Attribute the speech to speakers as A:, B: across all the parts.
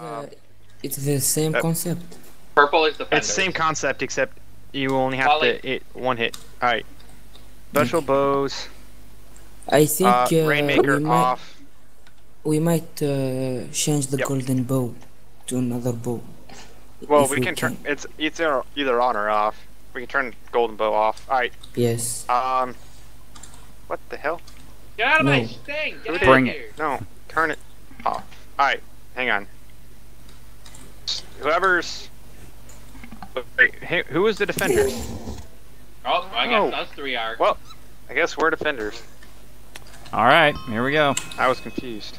A: uh, it's the same
B: uh,
A: concept.
C: Purple is defender.
B: It's the same concept except you only have
C: Wally.
B: to hit one hit. All right. Special bows.
A: I think
B: Uh,
A: uh,
B: Rainmaker
A: we might
B: off.
A: we might uh, change the
B: Yep.
A: golden bow to another bow.
B: Well, we
A: we
B: can turn.
A: can.
B: It's either either on or off. We can turn golden bow off. All right.
A: Yes.
B: Um. What the hell?
C: Get out of my thing! Get
B: Who
C: out
B: did-
D: Bring it.
B: No. Turn it off. All right. Hang on. Whoever's. Wait, hey, who is the defenders?
C: Oh, I guess
B: Oh.
C: us three are.
B: Well, I guess we're defenders.
D: All right, here we go.
B: I was confused.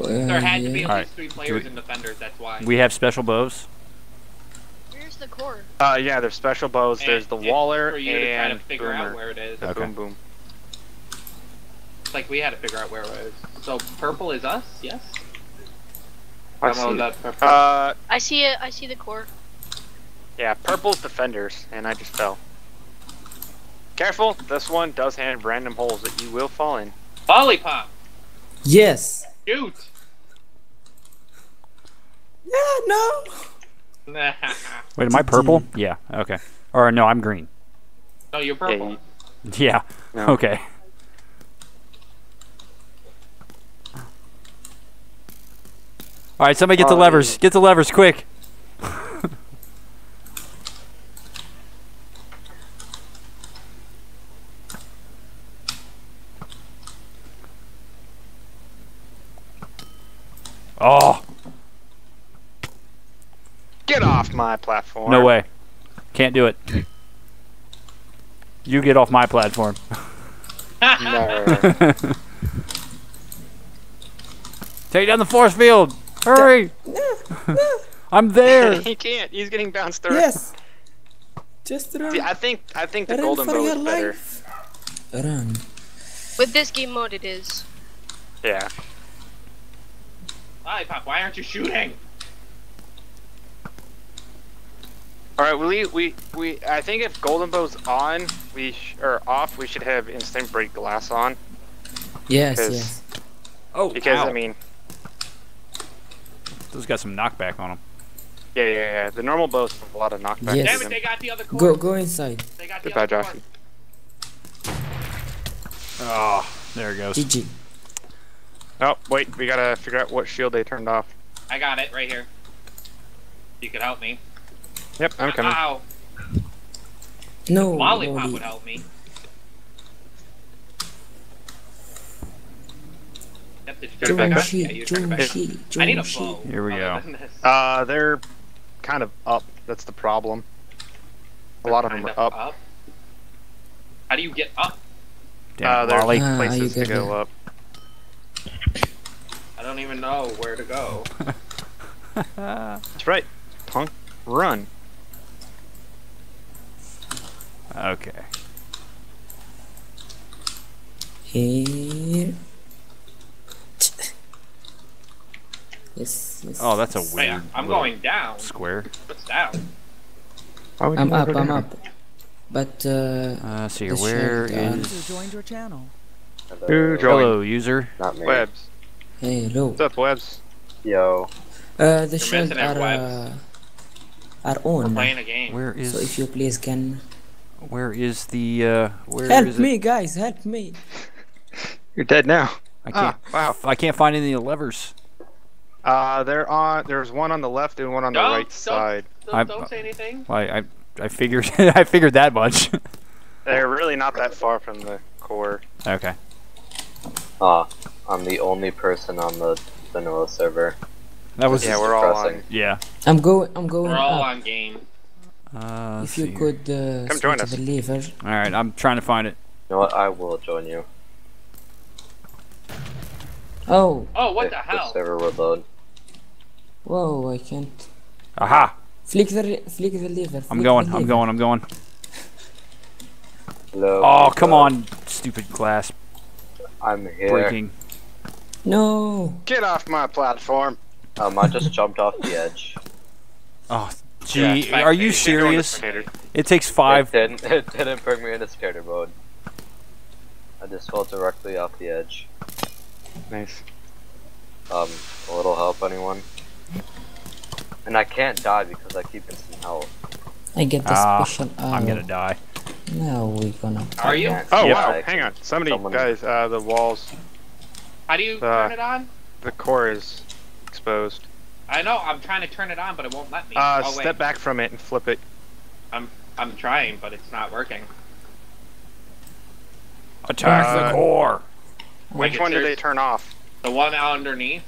C: there had to be at
D: Alright.
C: least three players
D: we-
C: and defenders, that's why.
D: We have special bows.
E: Where's the core?
B: Uh, yeah. There's special bows.
C: And
B: there's the
C: it's
B: Waller
C: for you to try
B: and
C: to figure
B: Boomer.
C: out where it is.
D: Okay.
B: boom boom.
C: It's like we had to figure out where it was. So purple is us, yes?
B: I
C: I don't
B: see.
C: that purple.
B: Uh,
E: I see it. I see the core.
B: yeah. Purple's defenders, and I just fell. Careful. This one does have random holes that you will fall in.
C: Lollipop!
A: Yes.
C: Shoot!
A: Yeah. No.
C: Nah.
D: Wait, am I purple? Yeah. Okay. Or no, I'm green.
C: no, you're purple.
B: you-
D: Yeah.
B: No.
D: Okay. All right, somebody get the levers. Get the levers quick. Oh,
B: Get off my platform.
D: no way. Can't do it. You get off my platform.
B: No.
D: Take down the force field. Hurry. I'm there.
B: he can't. He's getting bounced around.
A: Yes. Just run.
B: See, I think I think the
A: run
B: golden
A: for
B: bow
A: your
B: is better.
A: life. Run.
E: With this game mode, it is.
B: Yeah.
C: Lollipop, why aren't you shooting?
B: All right. We we we. I think if golden bow's on, we sh- or off, we should have instant break glass on
A: Yes.
B: Because-
A: Yes.
D: Oh,
B: because
D: ow.
B: I mean,
D: those got some knockback on them.
B: yeah, yeah, yeah. The normal bows have a lot of knockback.
A: Yes.
C: Damn it, they got the other core.
A: Go go inside.
C: They got the
B: Goodbye,
C: other
B: Joshy.
C: core.
D: Oh, ah, there it goes.
A: GG.
B: Oh wait, we gotta figure out what shield they turned off.
C: I got it right here. You could help me.
B: Yep, I'm coming.
C: Ow!
A: No.
C: Lollipop
A: Wally.
C: would help me. Did you turn it back up? Yeah, you
A: Joshi.
C: turned it back up.
A: Joshi.
C: I need a bow.
D: Here we go.
B: Uh, they're kind of up. That's the problem. A lot of them are up.
C: How do you get up?
D: Damn
B: Uh,
D: it,
B: there's
D: Wally.
A: Ah,
B: places
A: you
B: to go
A: there.
B: up.
C: I don't even know where to go.
B: That's right. Punk, run.
D: Okay.
A: Here. Yes. yes.
D: Oh, that's a
A: yes.
C: Wait,
D: weird.
C: I'm going down.
D: square.
C: What's down?
B: Why would
A: I'm up. I'm up. But uh,
D: Uh, let's see here.
A: The
D: Where
A: shield, uh,
F: joined your channel.
B: Who joined?
D: Hello, user.
G: Not me.
B: Webs.
A: hello.
B: What's up, Webs?
G: Yo.
A: Uh, the shield
C: missing our
A: are uh, are
C: We're
A: on.
C: playing a game.
D: Where is?
A: So if you please can
D: Where is the? Uh, where
A: help
D: is
A: me,
D: It?
A: guys, help me.
B: You're dead now.
D: I can't.
B: Ah, wow.
D: I can't find any of the levers.
B: Uh, they're on. There's one on the left and one on the
C: Don't-
B: right
C: don't-
B: side.
C: Don't,
D: I'm-
C: don't say anything.
D: I I, I figured. I figured that much.
B: They're really not that far from the core.
D: okay.
G: Ah, I'm the only person on the vanilla server.
D: That was.
B: Yeah, we're all on.
D: Yeah.
A: I'm going. I'm going
C: We're all
A: up.
C: on game.
D: Uh,
A: If you
D: here.
A: could uh,
B: Come join
A: switch
B: us.
A: the lever.
D: All right, I'm trying to find it.
G: You know what? I will join you.
A: Oh,
C: Oh, what
G: if
C: the hell?
G: server will load.
A: Whoa! I can't.
D: Aha!
A: Flick the flick the lever.
D: I'm going.
A: the
D: I'm
A: lever.
D: going. I'm going.
G: Hello.
D: Oh, come
G: hello.
D: on, stupid glass
G: I'm here.
D: breaking.
A: No.
B: Get off my platform.
G: Um, I just jumped off the edge.
D: Oh, gee,
B: Yeah,
D: are you
B: You can't go into
D: serious? It takes five.
G: It didn't. It didn't bring me into skater mode. I just fell directly off the edge.
B: Nice.
G: Um, a little help, anyone? And I can't die because I keep instant health.
A: I get the
D: Ah,
A: special arrow.
D: I'm gonna die.
A: No, we're gonna.
C: Are you?
B: Oh
G: die
B: wow!
G: 'cause
B: Hang on, somebody,
G: someone-
B: guys. Uh, the walls,
C: How do you
B: Uh,
C: turn it on?
B: the core is exposed.
C: I know. I'm trying to turn it on, but it won't let me.
B: Uh,
C: oh wait,
B: step back from it and flip it.
C: I'm I'm trying, but it's not working.
D: Attack
B: Uh,
D: the core.
B: Which one do
C: it's-
B: they turn off?
C: The one out underneath.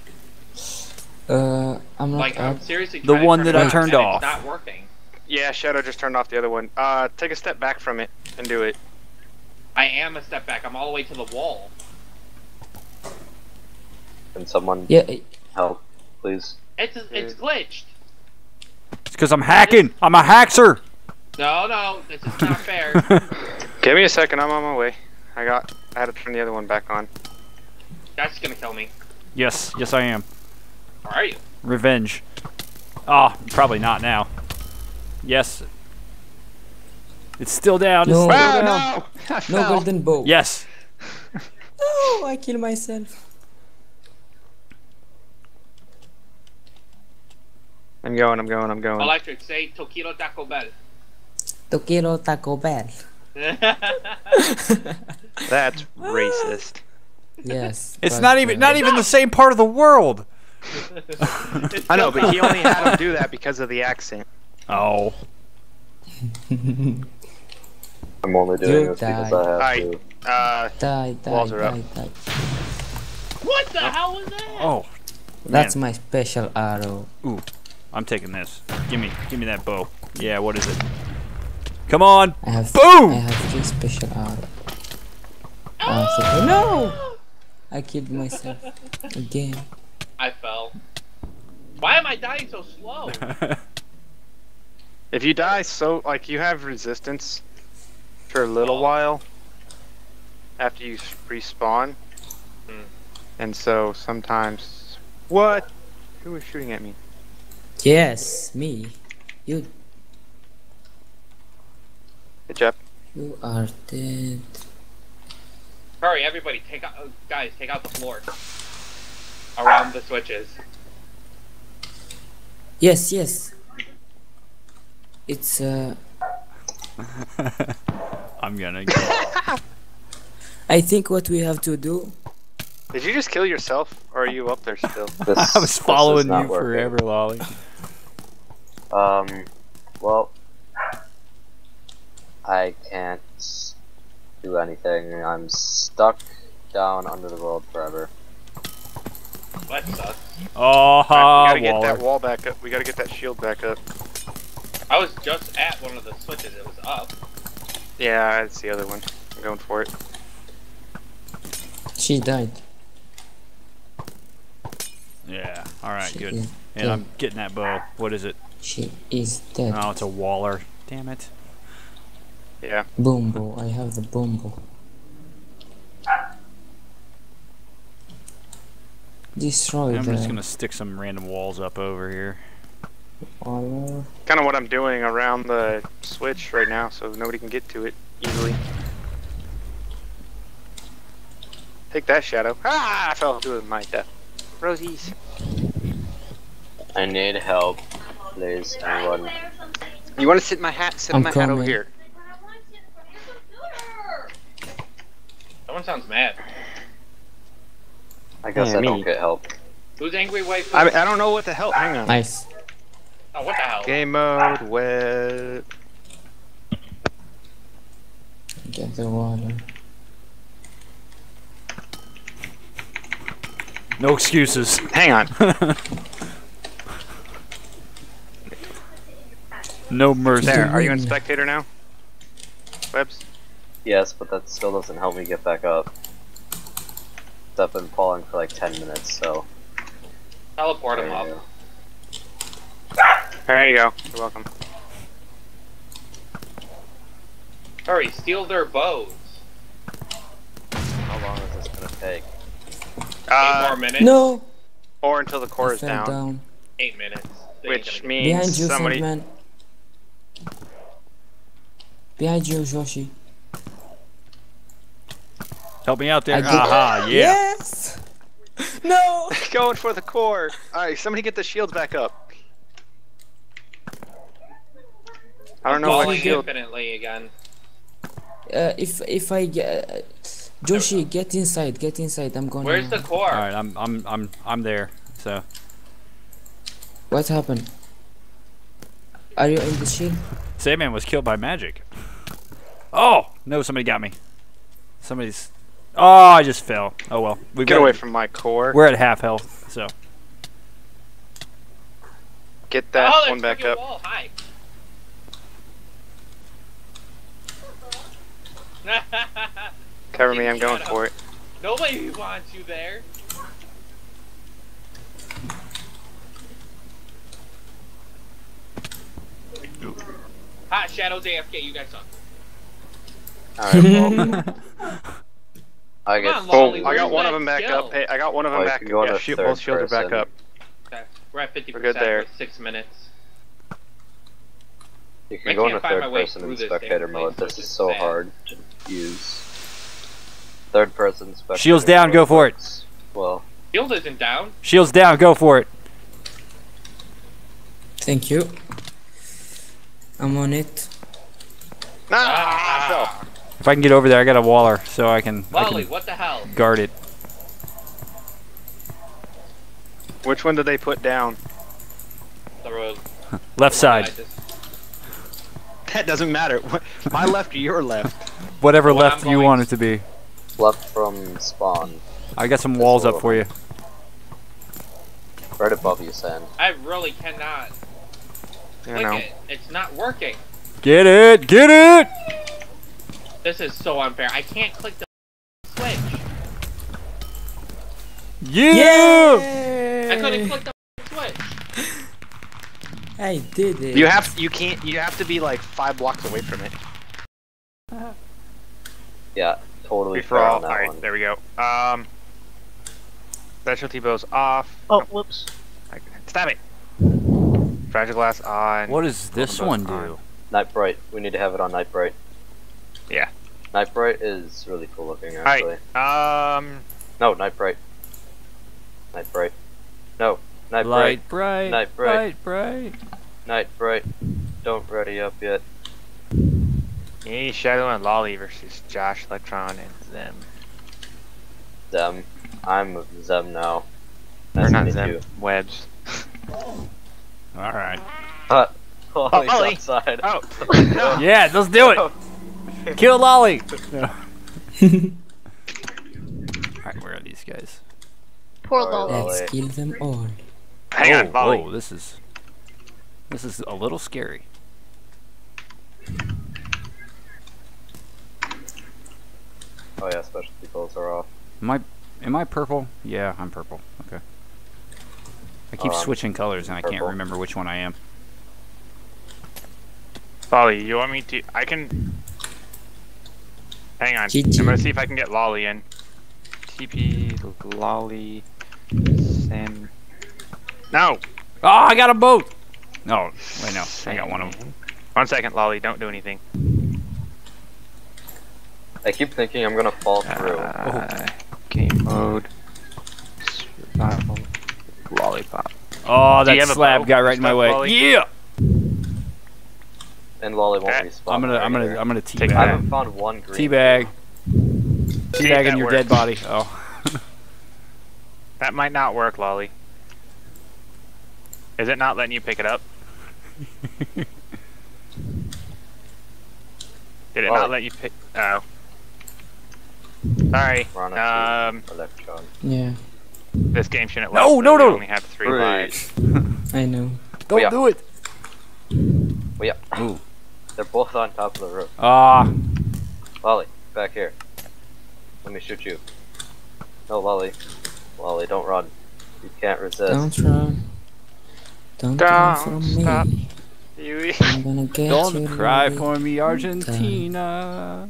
A: Uh, I'm not
C: Like. I'm seriously.
D: The one that I turned off.
C: It's not working.
B: Yeah, Shadow just turned off the other one. Uh, take a step back from it and do it.
C: I am a step back. I'm all the way to the wall.
G: Can someone
A: Yeah,
G: help, please?
C: It's it's glitched.
D: It's because I'm hacking. I'm a hacker.
C: No, no, this is not fair.
B: Give me a second. I'm on my way. I got. I had to turn the other one back on.
C: That's gonna kill me.
D: yes, yes I am.
C: Where are you?
D: Revenge. Oh, probably not now. Yes. It's still down. It's
A: No.
D: still
B: Ah,
D: down.
B: no!
A: No golden bow.
D: Yes.
A: No, I kill myself.
B: I'm going. I'm going. I'm going.
C: Electric, say Tokiro Taco Bell.
A: Tokiro Taco Bell.
B: That's racist.
A: Yes.
D: It's not even not even the same part of the world.
B: I know, but he only had him do that because of the accent.
D: Oh.
G: I'm only doing
A: You
G: this because
A: die.
G: I have
B: Alright.
G: to.
B: Uh,
A: Die, die,
B: Walls are up.
A: die, die.
C: what the hell was that?
D: Oh.
A: That's my special arrow.
D: Ooh, I'm taking this. Give me give me that bow. Yeah, what is it? Come on.
A: I have
D: Boom!
A: I have three special arrow. So- no! I killed myself again.
C: I fell. Why am I dying so slow?
B: if you die, so like you have resistance for a little
C: Oh.
B: while after you respawn,
C: Hmm.
B: and so sometimes. What? Who was shooting at me?
A: Yes, me. You
B: Good job.
A: you are dead.
C: Hurry, everybody, take out, uh, guys, take out the floor around the switches.
A: Yes, yes. It's uh
D: I'm gonna get
A: I think what we have to do
B: Did you just kill yourself, or are you up there still?
G: This,
D: I was following you
G: working.
D: forever, Lolly.
G: Um, well, I can't do anything. I'm stuck down under the world forever.
C: That sucks.
D: Oh,
B: Alright, we gotta get that wall back up. We gotta get that shield back up.
C: I was just at one of the switches. It was up.
B: Yeah, it's the other one. I'm going for it.
A: she died.
D: Yeah. All right,
A: She
D: good. And
A: dead.
D: I'm getting that bow. What is it?
A: She is dead.
D: Oh, it's a Waller. Damn it.
B: Yeah.
A: Boom bow. I have the boom Destroy
D: I'm
A: the
D: just gonna stick some random walls up over here.
A: water.
B: Kind of what I'm doing around the switch right now, so nobody can get to it easily. Take that, Shadow. Ah! I fell into my death. Rosies.
G: I need help, please, anyone.
B: You want to sit in my hat? Sit
A: I'm
B: in my hat over
A: coming.
B: here.
C: Someone sounds mad.
G: I guess
B: Yeah,
G: I
B: me.
G: don't get help.
C: Who's angry wife?
B: I, I don't know what the hell. Hang on.
A: Nice.
C: oh, what the hell?
B: Game mode, web.
A: Get the water.
D: No excuses.
B: Hang on.
D: no mercy.
B: There. Are you in spectator now? Webs.
G: Yes, but that still doesn't help me get back up. I've been falling for like 10 minutes, so.
C: Teleport
G: there
C: him
G: you
C: up.
G: go.
B: There you go. You're welcome.
C: Hurry, steal their bows.
G: How long is this gonna take?
C: Eight
B: Uh,
C: more minutes.
A: No!
B: or until the core
A: I
B: is down,
A: down.
C: Eight minutes. They
B: which means
A: Behind you,
B: somebody.
A: Sandman. Behind you, Joshi.
D: Help me out there.
A: I did-
D: Aha, yeah.
A: Yes! No!
B: Going for the core. Alright, somebody get the shields back up. I don't know
C: Falling
B: what shield.
C: infinitely again.
A: Uh, if if I get Joshi, get inside, get inside. I'm gonna.
C: Where's the core?
D: All right, I'm I'm I'm I'm there. So
A: What happened? Are you in the shield?
D: Sandman was killed by magic. Oh no! Somebody got me. Somebody's. Oh, I just fell. Oh well. We
B: Get away from my core.
D: We're at half health, so
B: Get that
C: oh,
B: one back up.
C: Wall. Hi.
B: Cover me, I'm going for it.
C: Nobody wants you there. Hot Shadows AFK, you guys suck.
G: Alright, well, I
C: Come
G: guess.
C: on,
B: Oh, I got one of them back
C: skill?
B: up. Hey, I got one of them
G: Oh,
B: back.
G: can go
B: Yeah,
G: into
B: shield,
G: third
B: both shields are back up.
C: Okay, we're at 50%
B: We're good there.
C: six minutes.
G: You
C: I
G: can go
C: can't
G: into third person in spectator
C: damn
G: mode.
C: place,
G: This is
C: is
G: so
C: sad.
G: hard to use. Third person spectator.
D: Shields down,
G: mode
D: go for it.
G: Well,
C: Shield isn't down.
D: shields down. Go for it.
A: Thank you. I'm on it.
B: Nah, I fell.
D: If I can get over there, I got a waller, so I can, I can
C: what the hell?
D: guard it.
B: Which one did they put down?
C: The road.
D: Left
C: I
D: side,
C: just-
B: That doesn't matter. My left or your left?
D: whatever
C: Well,
D: left you want it to be.
G: left from spawn.
D: I got some walls up for you.
G: Right above you, Sand.
C: I really cannot
B: You know.
C: it. It's not working.
D: Get it, get it.
C: This is so unfair. I can't click the switch.
D: Yeah.
C: I couldn't click the switch.
A: I did it.
B: You have you can't you have to be like five blocks away from it.
G: Yeah, totally
B: Before
G: fair
B: all,
G: on
B: alright,
G: one.
B: there we go. Um, specialty bows off.
F: Oh, whoops.
B: I- Stab it. Fragile glass on.
D: What does this
B: both
D: one
B: on.
D: do?
G: Night Bright. We need to have it on Night Bright.
B: Yeah.
G: Night Bright is really cool looking,
B: Alright.
G: actually.
B: Um,
G: No, Night Bright. Night Bright. No, Night Bright.
D: Light bright,
G: Night bright.
D: bright, bright.
G: Night Bright. Don't ready up yet.
B: me, Shadow, and Lolly versus Josh, Electron, and them.
G: Them. I'm with Zem now.
B: Or
G: Nice
B: not
G: meet
B: them.
G: you.
B: Webs.
D: All right.
G: Huh. Lolly's
B: Lolly.
G: outside.
B: Oh.
G: No.
D: Yeah, let's do it. Kill Lolly. All right, where are these guys?
E: Poor Lolly.
G: Lolly.
A: Let's kill them all.
B: Hang
D: oh,
B: on, Lolly.
D: whoa, this is this is a little scary.
G: Oh yeah, specialty bolts are off.
D: Am I am I purple? Yeah, I'm purple. Okay. I keep
G: Oh, I'm
D: switching colors and I can't remember which one I am.
B: Lolly, you want me to? I can. Hang on.
A: GG.
B: I'm gonna see if I can get Lolly in. TP Lolly Sam. No.
D: Oh, I got a boat. No, wait, no, I got one of them.
B: One second, Lolly. Don't do anything.
G: I keep thinking I'm gonna fall through.
B: Uh, Game mode. Survival. Lollipop.
D: Oh, that slab got right in my way.
B: Lolly?
D: Yeah.
G: And Lolly won't
B: Okay.
G: be
D: I'm gonna, I'm gonna,
G: here.
D: I'm gonna
B: Take
G: I haven't found one green.
D: Teabag.
B: See
D: Teabag in your
B: works.
D: dead body. Oh.
B: That might not work, Lolly. Is it not letting you pick it up? Did it
G: Lolly.
B: not let you pick? Oh. Sorry.
G: We're on a
B: Um,
G: Electron.
A: Yeah,
B: this game shouldn't
D: No,
B: last.
D: no,
B: we
D: no.
B: only have three
G: Three.
B: lives.
A: I know.
D: Don't do it.
G: Well, yeah.
D: Ooh.
G: They're both on top of the roof.
D: Ah.
G: Lolly, back here. Let me shoot you. No, Lolly. Lolly, don't run. You can't resist.
A: Don't run. Don't,
B: Don't
A: run from
B: stop.
A: me.
B: You
A: I'm gonna get
D: Don't
A: you.
D: cry
A: Lolly.
D: for me, Argentina.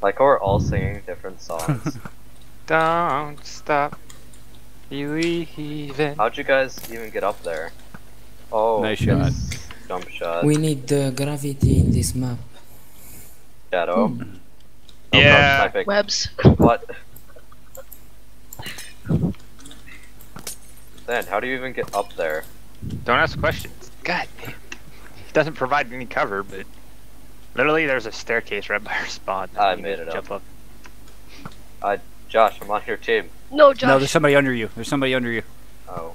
G: Like we're all singing different songs.
B: don't stop believing.
G: How'd you guys even get up there? Oh,
D: Nice
G: yes. Jump shot.
A: We need the gravity in this map.
G: Shadow.
A: Hmm.
G: Oh,
B: Yeah.
G: God.
E: Webs.
G: What? Then how do you even get up there?
B: Don't ask questions. God damn. It doesn't provide any cover, but literally there's a staircase right by our spawn.
G: I made
B: just
G: it up.
B: jump
G: Josh, I'm on your team.
E: No, Josh.
D: No, there's somebody under you. There's somebody under you.
G: Oh.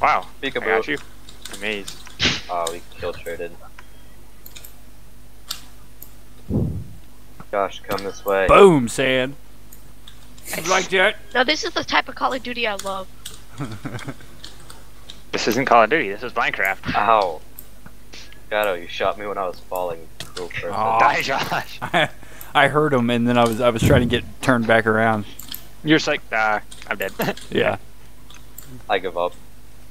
B: Wow. I
G: Peekaboo.
B: got you. Amazed.
G: Oh, we kill traded. Josh, come this way.
D: Boom, sand. You like that?
E: Now this is the type of Call of Duty I love.
B: This isn't Call of Duty. This is Minecraft.
G: Ow. Gato, you shot me when I was falling. Cruel person.
D: Aw.
B: Die, Josh.
D: I, I heard him, and then I was I was trying to get turned back around.
B: You're just like, ah, I'm dead.
D: Yeah.
G: I give up.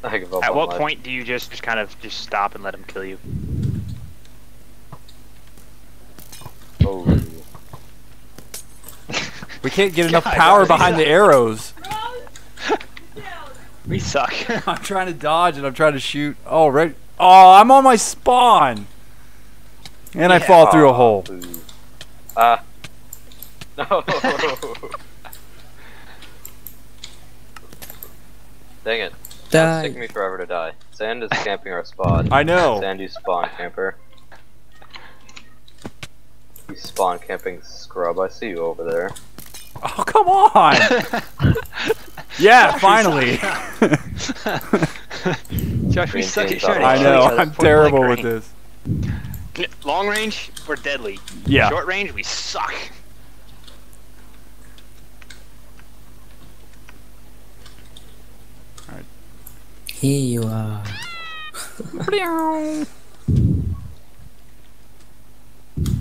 G: I give up.
B: At
G: on
B: what
G: life.
B: point do you just, just kind of just stop and let him kill you?
G: Oh.
D: We can't get enough
B: God,
D: power
B: Josh,
D: behind the arrows.
B: We suck.
D: I'm trying to dodge and I'm trying to shoot. Oh, right. Oh, I'm on my spawn. And I
B: Yeah.
D: fall through a hole.
G: boo. Ah. No. Dang it. It's taking me forever to die. Sand is camping our spawn.
D: I know.
G: Sand, you spawn camper. You spawn camping scrub. I see you over there.
D: Oh, come on. Yeah, finally.
B: Josh, we suck at shooting.
D: I know. I'm terrible with this.
B: Long range, we're deadly.
D: Yeah.
B: Short range, we suck.
A: Here you are.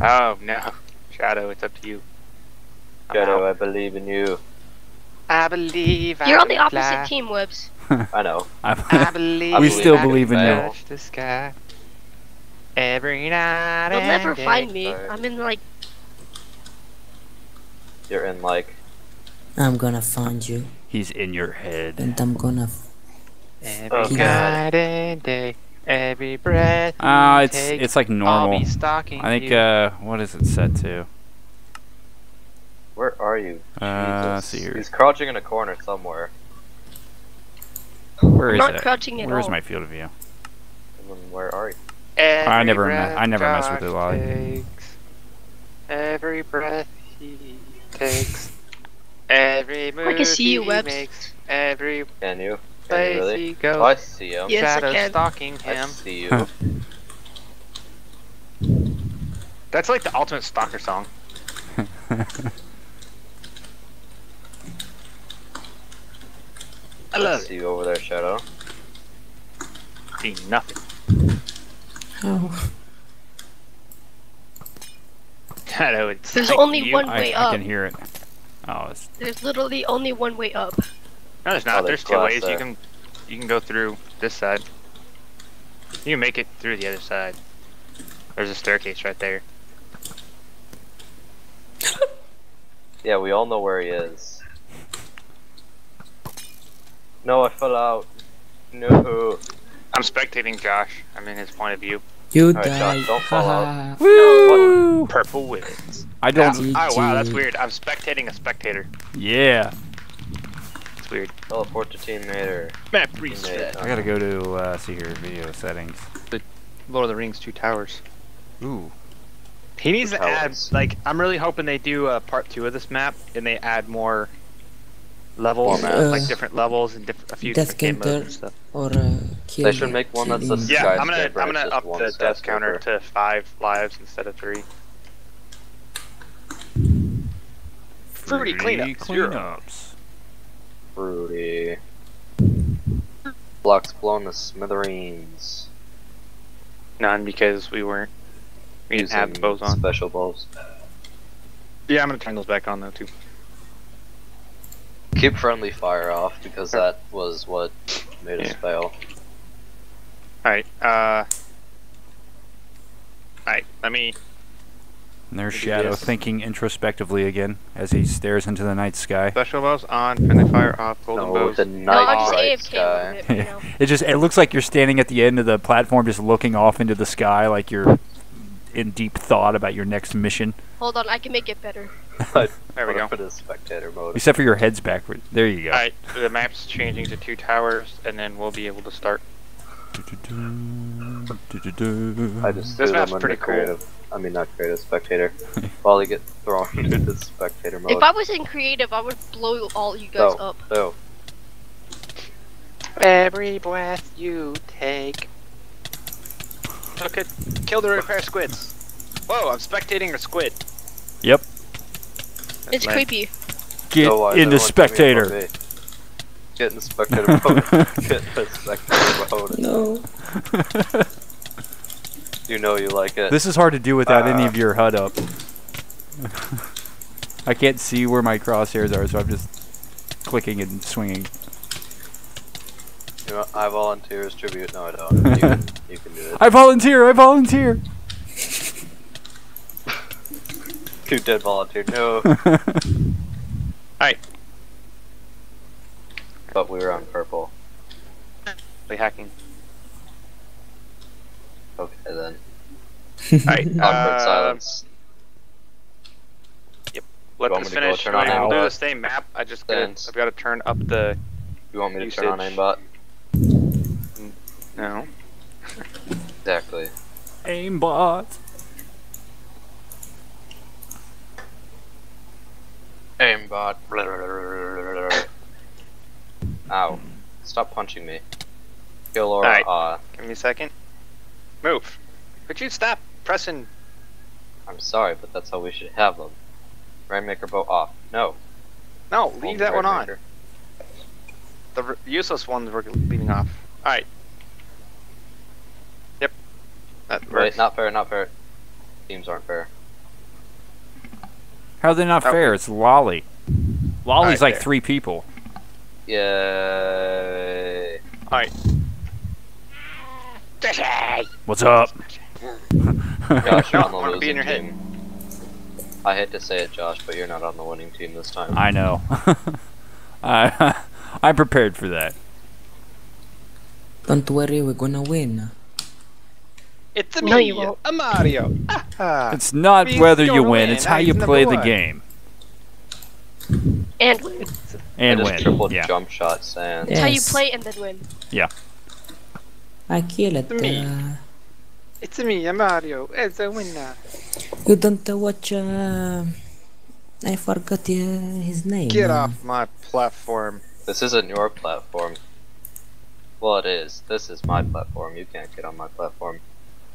B: Oh no, Shadow, it's up to you. I'm
G: Gato,
B: out.
G: I believe in you.
B: I believe.
E: You're
B: I
E: on the opposite
B: fly.
E: team, Webs.
G: I know.
B: I
D: I'm-
B: believe.
D: We still
B: I
D: believe in you.
B: touch The sky. Every night.
E: You'll never
B: day.
E: find me.
G: Sorry.
E: I'm in like
G: You're in like.
A: I'm gonna find you,
D: He's in your head.
A: and I'm gonna. F-
B: Every
G: Oh,
A: God.
B: day. Every breath.
D: Ah,
B: you
D: it's
B: take,
D: it's like
B: I'll
D: normal.
B: be stalking
D: I think
B: you.
D: uh what is it set to?
G: Where are you?
D: Uh,
G: Jesus.
D: see here.
G: He's crouching in a corner somewhere.
D: Where is
E: not
D: it?
E: crouching at
D: Where's
E: all.
D: my field of view?
G: Where are you?
B: Every
D: I never
B: breath
D: I never mess with it, Lolly.
B: takes, Every breath he takes. Every move
E: can see you,
B: he
E: Webs.
B: makes. Every
G: Can you? Can you
B: place
G: really?
B: he
G: Oh, I see him.
E: Yes, I
B: Shadow
E: can.
B: stalking
G: I see you.
B: That's like the ultimate stalker song. I
G: I
B: love
G: see you over there, Shadow.
B: it. See nothing.
A: oh.
B: Shadow, it's
E: There's
B: like
E: only
B: you.
E: one
D: I,
E: way
D: I
E: up.
D: can hear it. Oh, it's
E: There's literally only one way up.
B: No, there's not.
G: Oh,
B: there's
G: there's
B: two
G: glass
B: ways. You can you can go through this side. You can make it through the other side. There's a staircase right there.
G: Yeah, we all know where he is. No, I fell out. No.
B: I'm spectating Josh. I'm in his point of view.
A: You
G: Alright, Josh, don't fall out.
A: Haha.
D: Woo!
B: Purple wins.
D: I don't.
B: Oh wow, that's weird. I'm spectating a spectator.
D: Yeah.
B: It's weird.
G: Teleport to teammater.
B: Map reset.
D: I gotta go to uh, see here video settings.
B: The Lord of the Rings Two Towers.
D: Ooh.
B: He needs
G: Two
B: to add like I'm really hoping they do a part two of this map and they add more levels,
A: More maps.
B: like
A: Uh,
B: different levels and diff- a few
A: Death
B: different game modes and stuff.
A: Or uh, kill.
G: They should make one that's a
A: killing.
B: Yeah, I'm gonna I'm gonna up the death counter
G: skyscraper.
B: to five lives instead of three. Fruity cleanup,
D: cleanups.
G: Fruity. Blocks blown to smithereens.
B: None because we weren't. We didn't have
G: using
B: bows on.
G: Special bows.
B: Yeah, I'm gonna turn those back on though too.
G: Keep friendly fire off because that was what made us
B: Yeah.
G: fail.
B: Alright, uh. Alright, let me.
D: And there's Shadow
B: this.
D: thinking introspectively again as he stares into the night sky.
B: Special bows on, friendly fire off, golden
G: No,
B: bows.
G: the night
E: I'm
G: bright sky.
E: it right now.
D: It just it looks like you're standing at the end of the platform just looking off into the sky like you're in deep thought about your next mission.
E: Hold on, I can make it better.
B: There we go.
G: it Put it in spectator mode.
D: Except for your head's backward. There you go.
B: Alright, the map's changing to two towers, and then we'll be able to start.
G: I just
B: This map's pretty cool.
G: creative. I mean, not creative, spectator. While they get thrown into spectator mode.
E: If I was in creative, I would blow all you guys up.
B: Every breath you take. Okay, kill the repair squids. Whoa, I'm spectating a squid.
D: Yep.
E: It's creepy.
D: Get
G: so is
D: into
G: everyone
D: spectator.
G: coming up on me? Get in the. Get in the spectator.
A: No.
G: You know you like it.
D: This is hard to do without any
G: Uh.
D: of your HUD up. I can't see where my crosshairs are, so I'm just clicking and swinging.
G: You know, I volunteer as tribute. No, I don't. You can, you can do it.
D: I volunteer! I volunteer!
G: You did volunteer. No. But we were on purple.
B: By hacking.
G: Okay then.
B: Alright,
G: Awkward
B: uh,
G: silence. Yep.
B: Let
G: You
B: this
G: me go
B: finish.
G: turn
B: We'll
G: on
B: do the same map. I just gotta, I've got to turn up the.
G: You want me to turn on
B: usage.
G: aimbot?
B: No.
G: Exactly.
D: Aimbot.
G: Aimbot. Ow. Stop punching me. Kill or
B: Alright.
G: uh,
B: Give me a second. Move. Could you stop pressing?
G: I'm sorry, but that's how we should have them. Rainmaker bow off. No.
B: No,
G: Hold
B: leave that one on. The useless ones we're leaving off. Alright. Yep. That
G: Wait, not fair, not fair. Teams aren't fair.
D: How are they not
B: Oh.
D: fair? It's Lolly. Lolly's
B: Alright,
D: like
B: there.
D: three people.
G: Uh, Yay.
B: Alright.
D: What's up?
G: Josh, you're
B: No,
G: on the
B: I
G: losing
B: be in your head.
G: team. I hate to say it, Josh, but you're not on the winning team this time.
D: I know. I, I'm prepared for that.
A: Don't worry, we're gonna win.
B: It's a
E: No,
B: me,
E: you
B: a Mario.
D: It's not
B: He's
D: whether you win,
B: win.
D: it's how you play the
B: one.
D: game.
E: And win.
D: And win.
G: triple
D: Yeah.
G: jump shot sand.
E: It's how you play and then win. Yeah.
A: I kill it.
B: Me.
A: Uh,
B: it's a me, a Mario. It's a winner.
A: you don't uh, watch. Uh, I forgot uh, his name.
B: Get off my platform.
G: This isn't your platform. Well, it is. This is my platform. You can't get on my platform.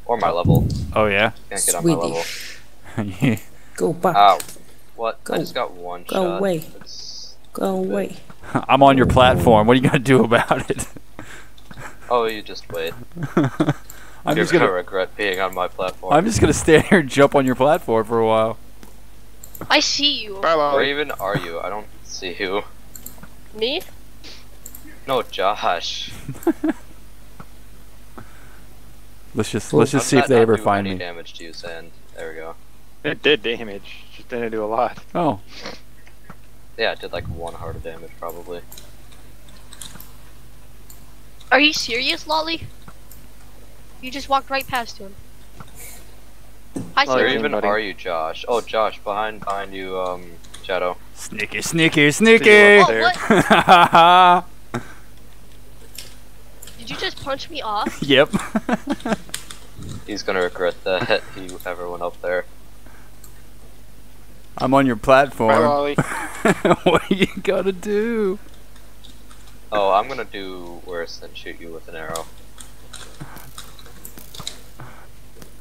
G: Or my level.
D: Oh yeah.
G: You can't get on my level.
A: Swedish. Go back.
G: Ow. What? I just got one
A: Go
G: shot.
A: away.
G: It's-
A: Go away.
D: I'm on your platform. What are you gonna do about it?
G: Oh, you just wait.
D: I'm
G: You're
D: just
G: gonna
D: gonna.
G: regret being on my platform.
D: I'm just gonna stand here and jump on your platform for a while.
E: I see you.
B: Bye,
G: Where even are you? I don't see you.
E: Me?
G: No, Josh.
D: Let's just let's just
G: I'm
D: see if they ever find
G: any
D: me.
G: damage to you, Sand. There we go.
B: It did damage. Just didn't do a lot.
D: Oh,
G: Yeah, it did like one heart of damage probably.
E: Are you serious, Lolly? You just walked right past him. Hi,
G: Where
B: you're
G: even
B: buddy.
G: are you, Josh? Oh, Josh, behind behind you, um, Shadow.
D: sneaky, sneaky, sneaky!
E: Oh,
B: there.
E: what? Did you just punch me off?
D: yep.
G: He's gonna regret that he ever went up there.
D: I'm on your
B: Bye,
D: platform.
B: Lolly.
D: what are you gonna do?
G: Oh, I'm gonna do worse than shoot you with an arrow.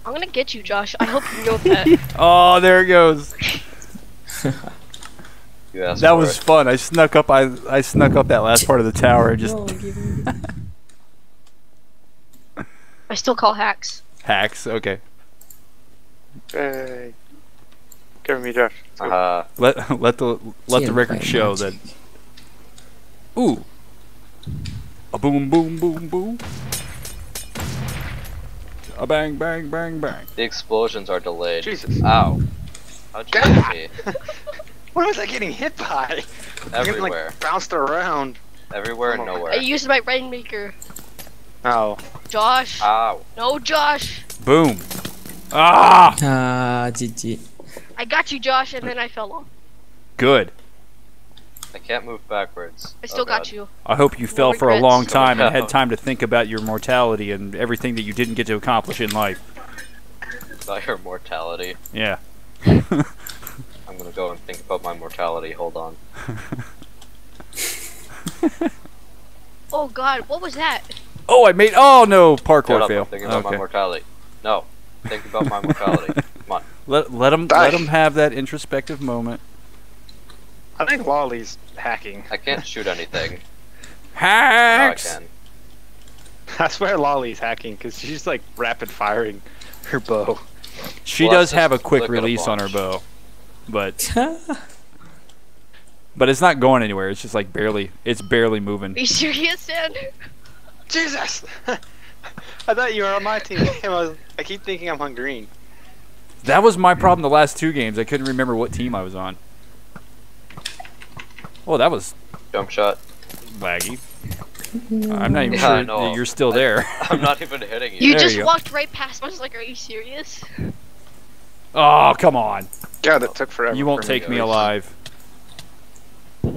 E: I'm gonna get you, Josh. I hope you know that.
D: Oh, there it goes.
G: You asked
D: That was
G: it.
D: fun. I snuck up. I I snuck up that last part of the tower and just
A: No, give me.
E: I still call hacks.
D: hacks. Okay.
B: Hey. Give me Josh.
G: Uh,
D: Let let the let the record show that. Ooh. A boom boom boom boom. A bang bang bang bang.
G: the explosions are delayed.
B: Jesus.
G: Ow. How'd you
B: God.
G: me?
B: What was I getting hit by? I getting,
G: Everywhere.
B: like bounced around.
G: Everywhere and
B: nowhere.
E: I used my rainmaker.
B: Oh.
E: Josh.
G: Ow.
E: No, Josh.
D: Boom. Ah,
A: Ah, GG.
E: I got you, Josh, and then I fell off.
D: good.
G: I can't move backwards.
E: I still
G: Oh,
E: got you.
D: I hope you fell for a long time and had time to think about your mortality and everything that you didn't get to accomplish in life.
G: About your mortality.
D: Yeah.
G: I'm gonna go and think about my mortality. Hold on.
E: Oh God, what was that?
D: Oh, I made. Oh no,
G: Shut
D: parkour
G: up,
D: fail.
G: I'm thinking about my mortality. No. Think about my mortality. Come on.
D: Let let him
B: Die.
D: let him have that introspective moment.
B: I think Lolly's hacking.
G: I can't shoot anything. Now oh, I
D: Hacks.
G: can.
B: I swear Lolly's hacking because she's like rapid firing her bow.
D: She
G: Well,
D: does have a quick
G: look at a
D: release on her bow, but but it's not going anywhere. It's just like barely. It's barely moving.
E: Are you serious, Sander?
B: Jesus! I thought you were on my team. I, was, I keep thinking I'm on green.
D: That was my problem the last two games. I couldn't remember what team I was on. Oh, that was
G: Jump shot.
D: laggy. I'm not even
G: Yeah,
D: sure
G: I
D: you're still there.
G: I'm not even hitting you.
E: You
D: There
E: just
D: you
E: walked right past me. I was like, are you serious?
D: oh, come on.
B: God, that took forever.
D: You won't
B: for
D: take
B: to
D: me alive.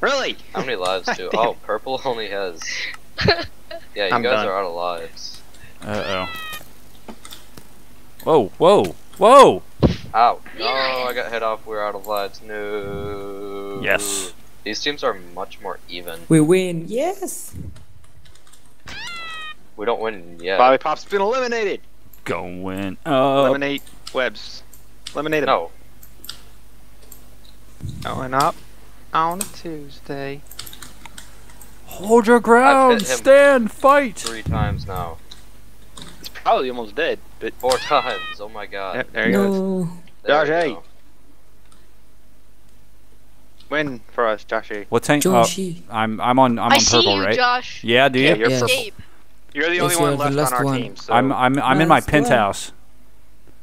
B: Really?
G: How many lives do?
B: Damn.
G: Oh, purple only has. Yeah, you
B: I'm
G: guys
B: done.
G: are out of lives.
D: Uh oh. Whoa, whoa, whoa!
G: Ow. No, I got hit off. We're out of lives. No.
D: Yes.
G: These teams are much more even.
A: We win. Yes.
G: We don't win yet.
B: Bobby Pop's been eliminated.
D: Going up.
B: Eliminate webs. Eliminate 'em.
G: No.
B: Going up on a Tuesday.
D: Hold your ground. Stand. Fight.
G: Three times now.
B: He's probably almost dead, but
G: Four times. Oh my god.
B: Yep, there he goes.
A: No.
G: There
B: Josh, hey.
G: go.
B: Win for us, Joshy.
D: What tank? Oh,
A: Joshi.
D: I'm I'm on I'm
E: I
D: on
E: see
D: purple,
E: you,
D: right?
E: Josh.
D: Yeah, do you?
B: Yeah, you're
A: Yes.
B: purple. You're the
A: Yes,
B: only
A: you're
B: one
A: the
B: left on our
A: one.
B: team. So
D: I'm I'm I'm in my
A: Last one.
D: penthouse.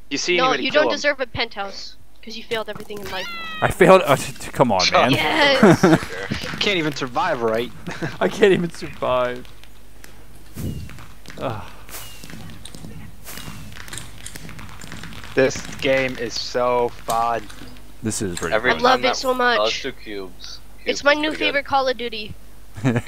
B: you see
E: No,
B: anybody
E: you don't
B: him.
E: deserve a penthouse because you failed everything in life.
D: I failed. Uh, come on, man.
E: Yes.
B: Can't even survive, right?
D: I can't even survive. Ugh.
B: This game is so fun.
D: This is pretty.
G: Every
E: I love it so much.
G: Us two cubes.
E: It's my new
G: pretty good.
E: favorite Call of Duty.
D: fun.